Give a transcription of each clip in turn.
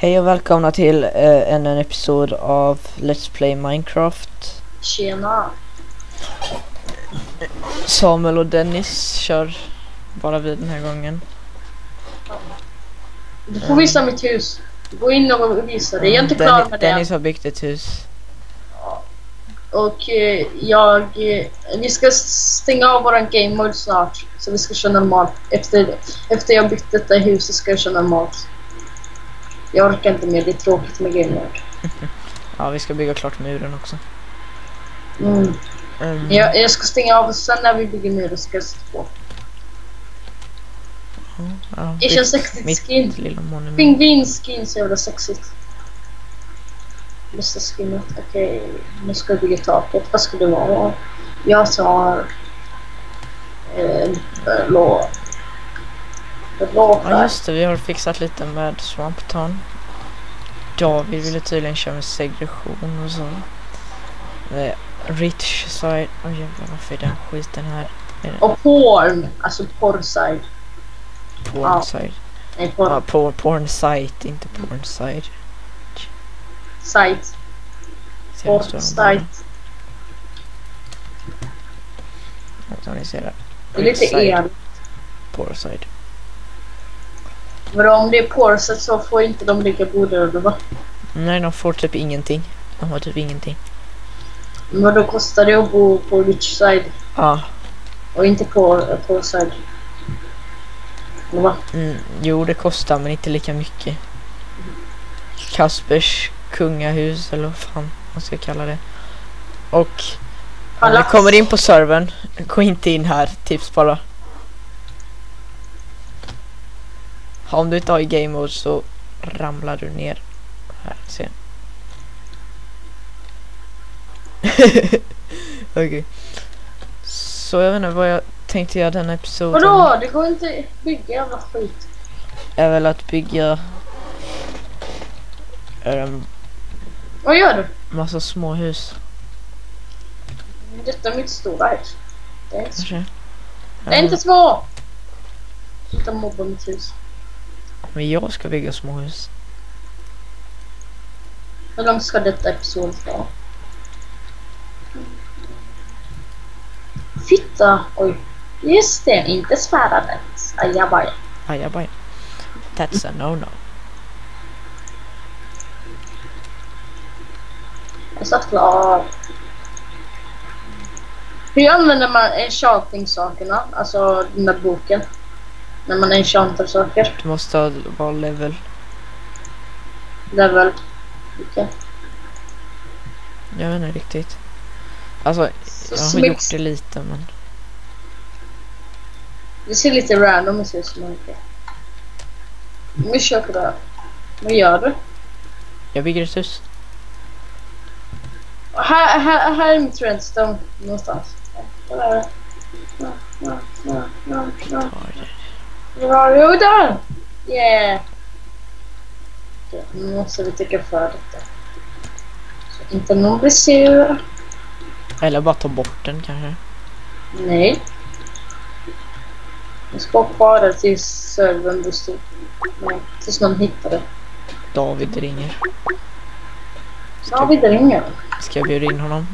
Hej och välkomna till eh, en, en episod av Let's Play Minecraft. Tjena. Samuel och Dennis kör bara vi den här gången. Du får visa mitt hus. Gå in och visa det. Jag är inte klar Dennis, med Dennis det. har byggt ett hus. Och eh, jag... eh, Vi ska stänga av våran game mode snart. Så vi ska köra normalt. Efter, efter jag byggt detta hus så ska jag köra normalt. Jag orkar inte mer. Det är tråkigt med game mode. Ja, vi ska bygga klart muren också. Mm. Mm. Jag, jag ska stänga av och sen när vi bygger muren ska jag sätta på. Ja, Det känns sexigt mitt skin. monument. Pingvinskin så jävla sexigt. Bästa skinnet. Okej, nu ska vi bygga taket. Vad ska det vara? Jag tar... Eh, blå. Ja just det, vi har fixat lite med Swamp Town. David ville tydligen köra med segregation och så. Eh, rich side. Oj jävlar varför är den skiten här? Är det Och porn. Alltså porrside. porn ja. side? Nej, porr. Ja, porn, porn site, inte porn side. Site. Bara. Porrsite. Som ni ser där. Det är lite Side, el. Porn side. Men om det är porrside så får inte de bordar eller va? Nej, de får typ ingenting. De har typ ingenting. Men då kostar det att bo på rich side Ja, och inte på porrside. Eller va? mm, jo det kostar men inte lika mycket. Kaspers kungahus eller vad fan man ska kalla det. Och om du Palats. kommer in på servern, gå inte in här, tips bara. Om du inte har i game mode så ramlar du ner. Här, se. Okej. Så jag vet inte vad jag tänkte göra denna episoden. Vadå? Det går inte bygga jävla skit. är väl att bygga en Vad gör du? massa små hus. Detta är mitt stora hus. Det är inte, Kanske. det är inte små! Sluta mobba mitt hus. Men jag ska bygga små hus. Hur långt ska detta episod vara? Fitta! Oj. Just det, inte svärandet. Ajabaja. Ajabaj. That's a no-no. Jag satt klar. Hur använder man enchanting-sakerna? Alltså den där boken. När man enchantar saker. Du måste ha- vara level. Level. Okej. Jag vet inte riktigt. Alltså, Så jag har smygs- gjort det lite men... Det ser lite random ut som man inte. Vi kör på det. Vad gör du? Jag bygger ett hus. Här, här, här är mitt redstone någonstans. Var är det? Ja, ja, ja, ja, ja. Är det? Där! Yeah! Nu måste vi trycka för detta. Så inte någon blir sur. Eller bara ta bort den kanske. Nej. Jag ska ha kvar det tills servern blir stor. Nej, tills någon hittar det. David ringer. David ringer. Ska jag bjuda in honom?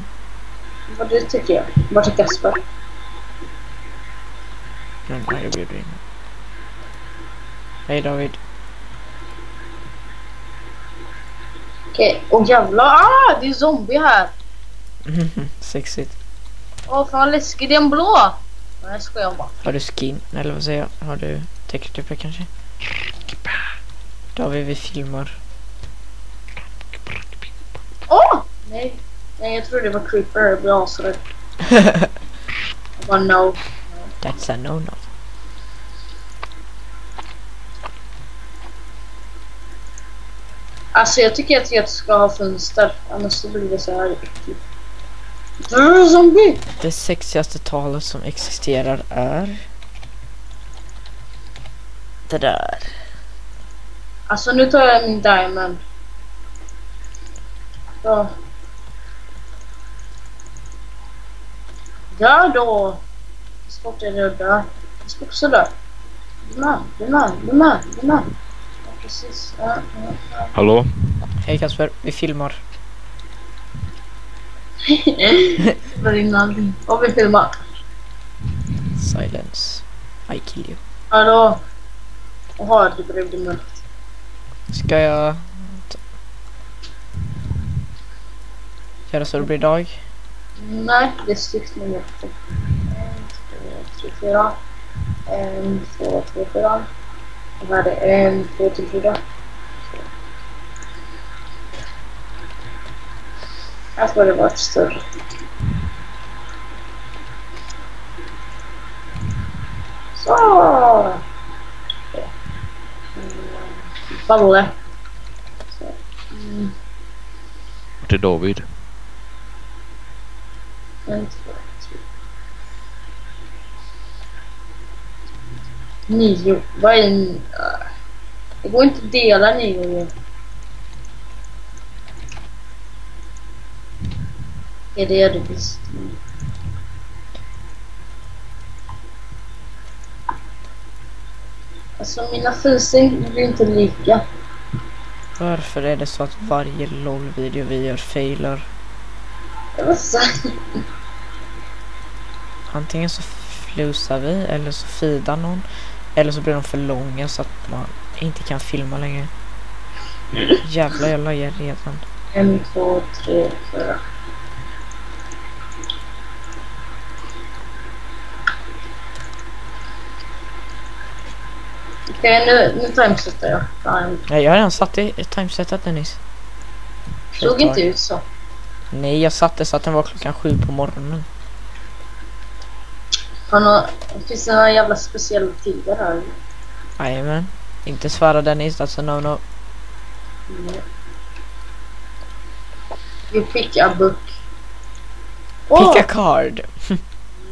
Vad du tycker jag? Vart är Kasper? Nej, jag bjuder in honom. Hej David. Okej, och jävlar. Ah, det är zombie här. Sexigt. Åh, fan vad läskigt. Det är en blå. Nej, jag skojar bara. Har du skin? Eller vad säger jag? Har du texture kanske? David, vi filmar. Åh! Nej. Nej, jag trodde det var creeper. Jag blev asrädd. Jag bara no. That's a no-no. Alltså jag tycker att jag ska ha fönster. Annars så blir det så här äckligt. Det är zombie! Det sexigaste talet som existerar är... Det där. Alltså nu tar jag min diamond. Dö då! Så fort jag dör. Jag ska också dö. Du med, du med, du med, du med. Precis. Ja, ja, ja. Hallå? Hej Kasper, vi filmar. Spelar in allting. Och vi filmar. Silence. I kill you. Hallå? Jaha, det blev det mörkt. Ska jag... Göra så det blir dag? Nej, det är styrt med mörkt. En, två, tre, fyra. En, två, tre, fyra. Och här är en, två, tre, fyra. Här får det varit större. Så! Mm, Balle. Så. Mm. Vart är David? En, två, tre. Nio. Vad är en... äh, Det går inte att dela nio ju. Är det visst. Mm. Alltså mina fising blir inte lika. Varför är det så att varje LOL-video vi gör failar? Antingen så flusar vi eller så feedar någon. Eller så blir de för långa så att man inte kan filma längre. Jävlar jag lajar redan. En, två, tre, fyra. Okej, nu, nu timesätter jag. Time. Nej, jag har redan satt i timesetat Dennis. Såg inte ut så. Nej, jag satte så att den var klockan sju på morgonen. Har nå- finns det några jävla speciella tider här? Jajamän. Inte svära Dennis, that's a no-no. Mm. You pick a book. Åh! Pick a card.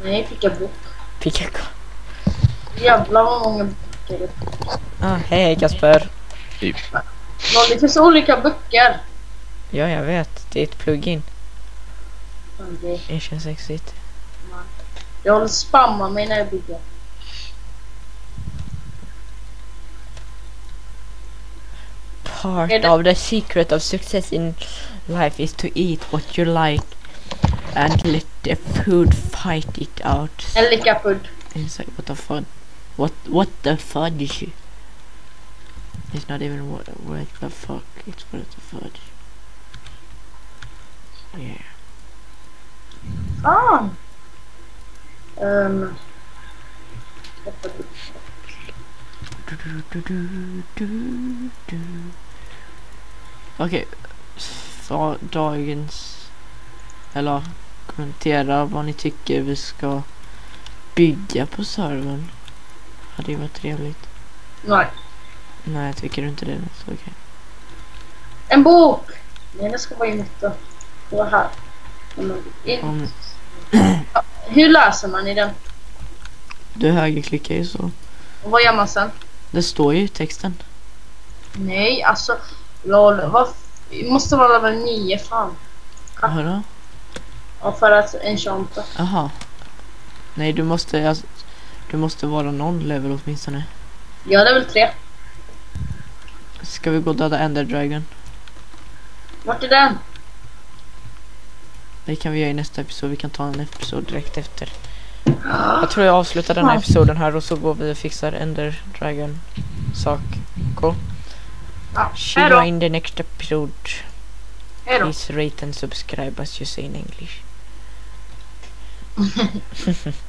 Nej, pick a book. Pick a card. Jävlar vad många böcker det Ah, hej hej Kasper. Nå, Det finns olika böcker. Ja, jag vet. Det är ett plugin. Okej. Det känns sexigt. Jag håller spamma mig när jag bygger. Part det- of the secret of success in life is to eat what you like and let the food fight it out. En lika food. It's like what the fun? What what the fudge? It's not even what what the fuck. It's what the fudge. Yeah. Fan! Um, Du, du, du, du, du, du. Okej, för dagens... Eller kommentera vad ni tycker vi ska bygga på servern. Hade ju varit trevligt. nej. Nej, jag tycker inte det. Så okej. En bok! Nej, den ska vara i mitten. Det var här. Om Hur läser man i den? du högerklickar ju så. Och vad gör man sen? Det står ju i texten. Nej, alltså... Lol, vad... Det måste vara level 9, fan. Jaha då? Ja, för att enchanta. Jaha. Nej, du måste... Alltså, du måste vara någon level åtminstone. Ja, level 3. Ska vi gå och döda Ender Dragon? Vart är den? Det kan vi göra i nästa episod. Vi kan ta en episod direkt efter. Jag tror jag avslutar den här episoden här och så går vi och fixar Ender Dragon sak. Cool. Ja, See you in the next episode. Hejdå. Please rate and subscribe as you say in English.